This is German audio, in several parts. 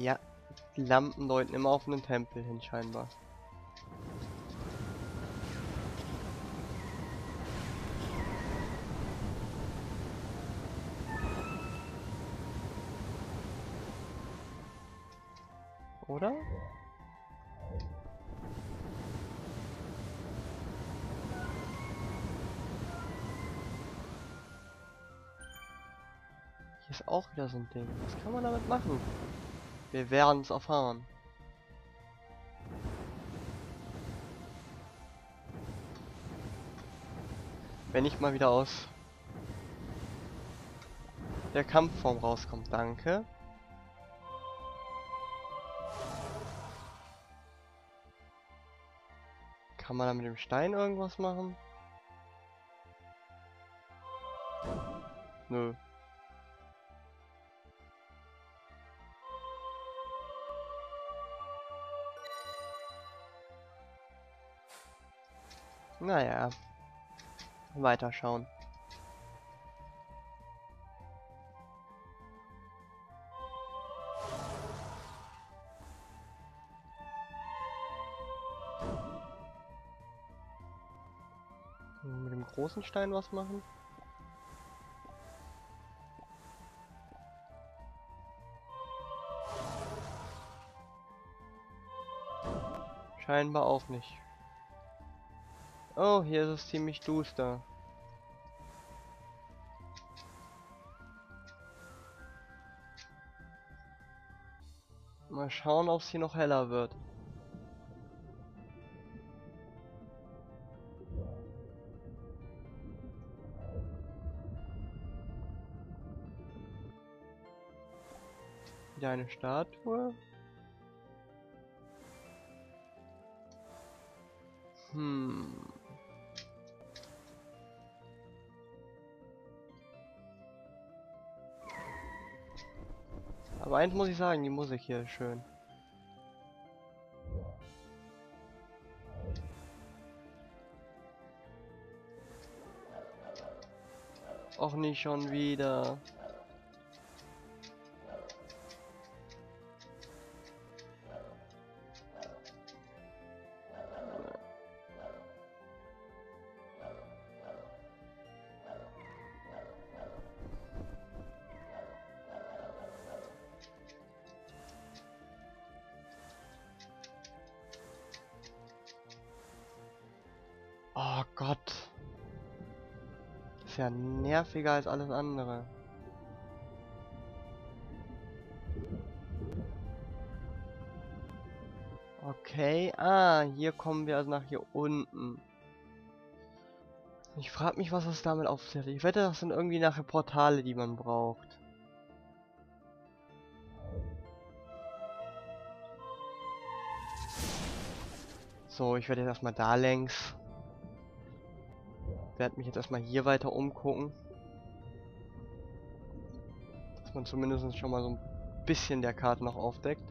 Ja, die Lampen deuten immer auf einen Tempel hin scheinbar. Oder? Hier ist auch wieder so ein Ding. Was kann man damit machen? Wir werden es erfahren. Wenn ich mal wieder aus der Kampfform rauskommt, danke. Kann man da mit dem Stein irgendwas machen? Nö. Naja. Weiterschauen. Mit dem großen Stein was machen? Scheinbar auch nicht. Oh, hier ist es ziemlich duster. Mal schauen, ob es hier noch heller wird. Wieder eine Statue. Hm. Aber eins muss ich sagen, die Musik hier ist schön. Auch nicht schon wieder. Gott. Ist ja nerviger als alles andere. Okay, ah, hier kommen wir also nach hier unten. Ich frage mich, was es damit auf sich hat. Ich wette, das sind irgendwie nachher Portale, die man braucht. So, ich werde jetzt erstmal da längs werde mich jetzt erstmal hier weiter umgucken. Dass man zumindest schon mal so ein bisschen der Karte noch aufdeckt.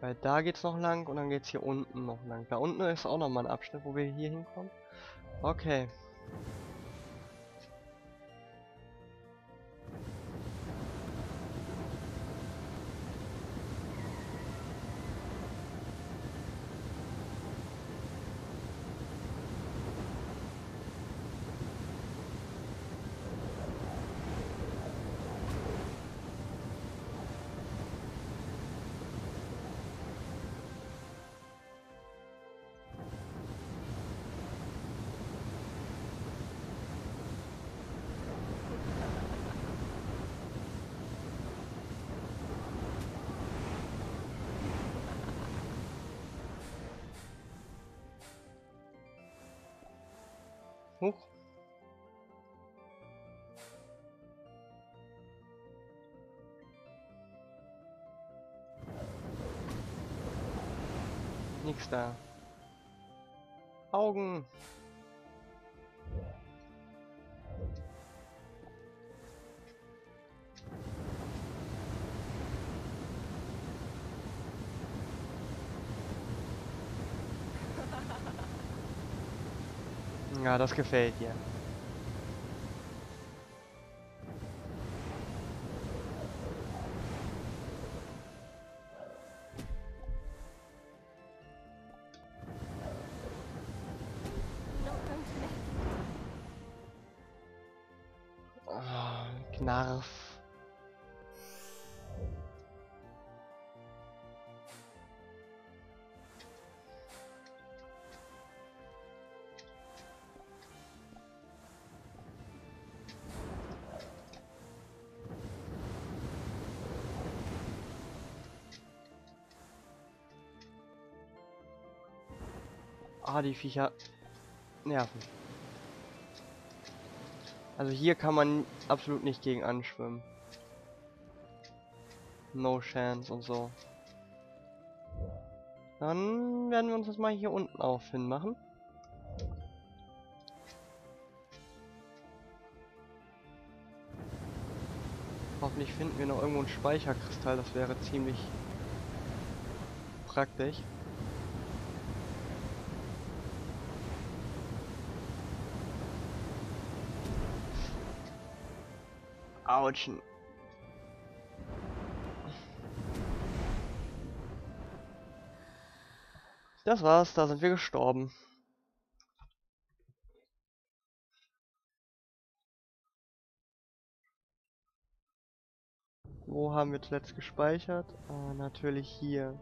Weil da geht's noch lang und dann geht's hier unten noch lang. Da unten ist auch noch mal ein Abschnitt, wo wir hier hinkommen. Okay. Huch. Nix da. Augen. Ja, das gefällt dir. Ah, die Viecher nerven. Also hier kann man absolut nicht gegen anschwimmen. No chance und so. Dann werden wir uns das mal hier unten auf hinmachen. Hoffentlich finden wir noch irgendwo einen Speicherkristall, das wäre ziemlich praktisch. Autschen. Das war's, da sind wir gestorben. Wo haben wir zuletzt gespeichert? Ah, natürlich hier.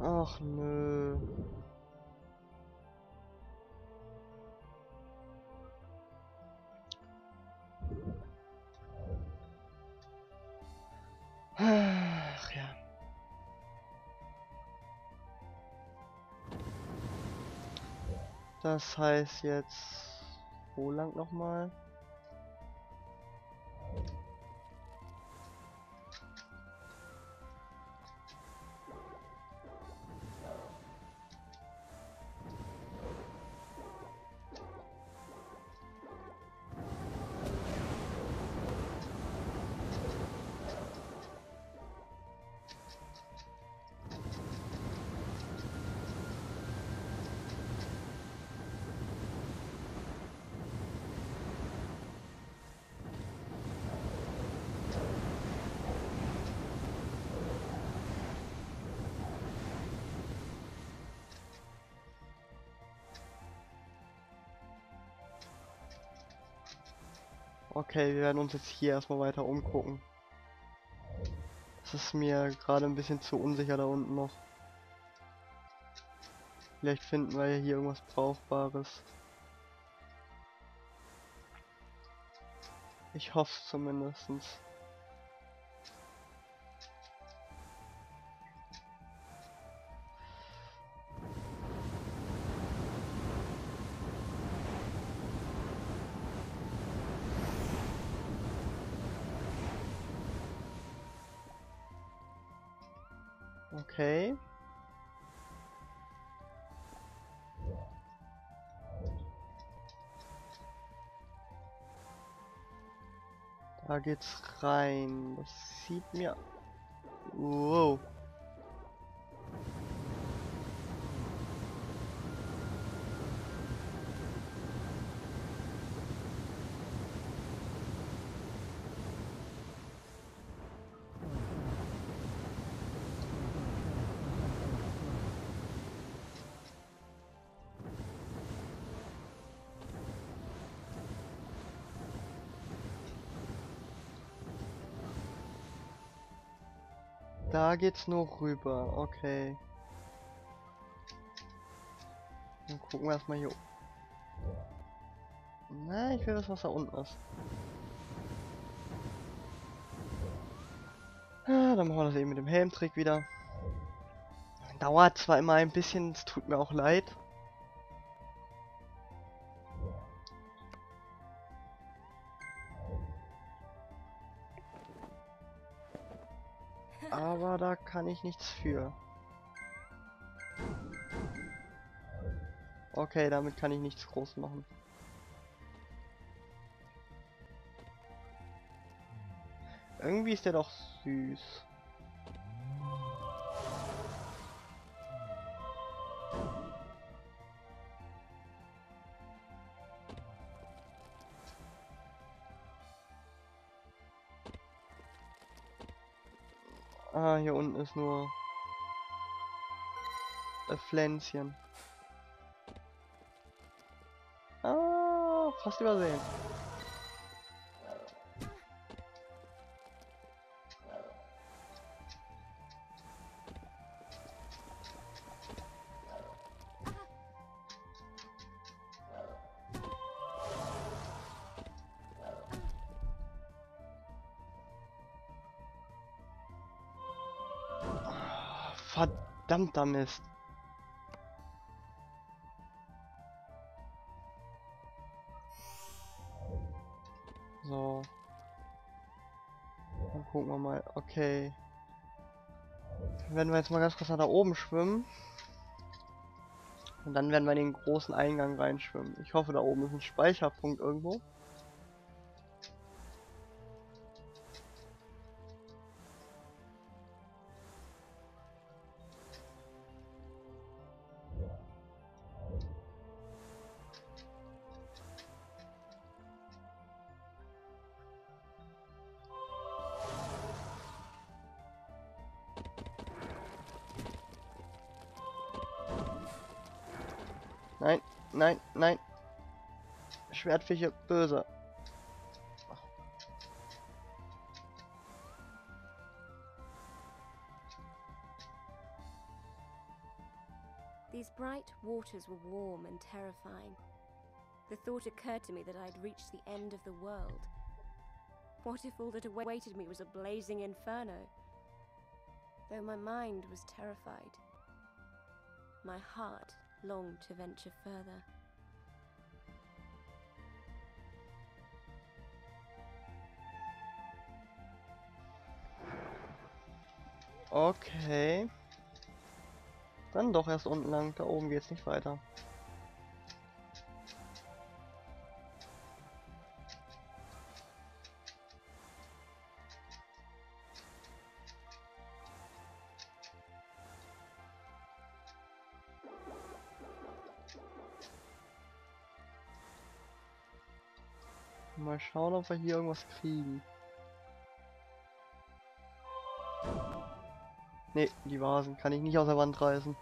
Ach nö. Das heißt jetzt wo lang nochmal? Okay, wir werden uns jetzt hier erstmal weiter umgucken. Das ist mir gerade ein bisschen zu unsicher da unten noch. Vielleicht finden wir hier irgendwas Brauchbares. Ich hoffe es zumindestens. Okay. Da geht's rein. Das sieht mir. Wow. Da geht's nur rüber, okay. Dann gucken wir erstmal hier. Na, ich will wissen, was da unten ist. Ah, dann machen wir das eben mit dem Helmtrick wieder. Dauert zwar immer ein bisschen, es tut mir auch leid. Kann ich nichts für. Okay, damit kann ich nichts groß machen. Irgendwie ist der doch süß. Ist nur ein Pflänzchen. Ah, fast übersehen. Verdammter Mist. So. Dann gucken wir mal. Okay. Werden wir jetzt mal ganz kurz nach da oben schwimmen. Und dann werden wir in den großen Eingang reinschwimmen. Ich hoffe, da oben ist ein Speicherpunkt irgendwo. Nein, nein. Schwertfische, böse. These bright waters were warm and terrifying. The thought occurred to me that I'd reached the end of the world. What if all that awaited me was a blazing inferno? Though my mind was terrified, my heart longed to venture further. Okay. Dann doch erst unten lang. Da oben geht's nicht weiter. Mal schauen, ob wir hier irgendwas kriegen. Ne, die Vasen kann ich nicht aus der Wand reißen.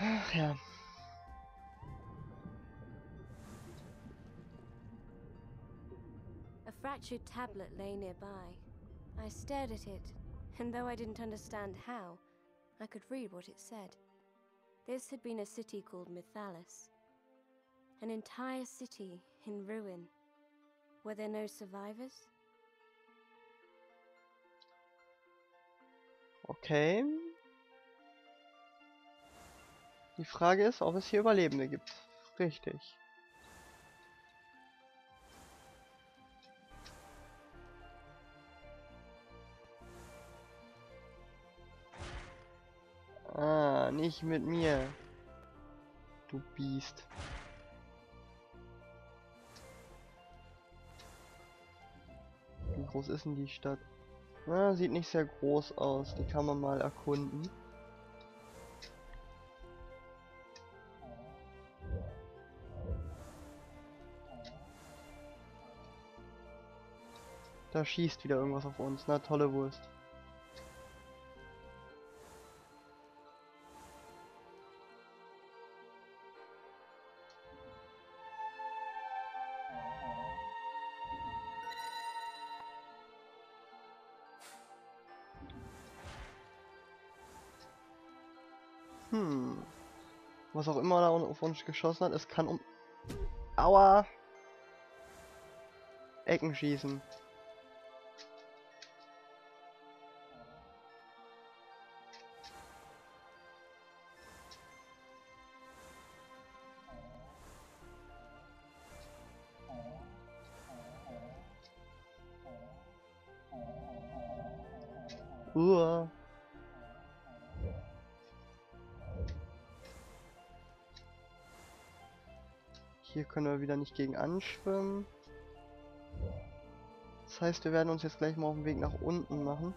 Ach ja. A fractured tablet lay nearby. I stared at it, and though I didn't understand how, I could read what it said. This had been a city called Mythalis. An entire city in ruin. Were there no survivors? Okay. Die Frage ist, ob es hier Überlebende gibt. Richtig. Ah, nicht mit mir. Du Biest. Wie groß ist denn die Stadt? Na, sieht nicht sehr groß aus. Die kann man mal erkunden. Da schießt wieder irgendwas auf uns. Na, tolle Wurst. Hm. Was auch immer da auf uns geschossen hat, es kann um... Aua! Ecken schießen. Uah. Hier können wir wieder nicht gegen anschwimmen. Das heißt, wir werden uns jetzt gleich mal auf den Weg nach unten machen.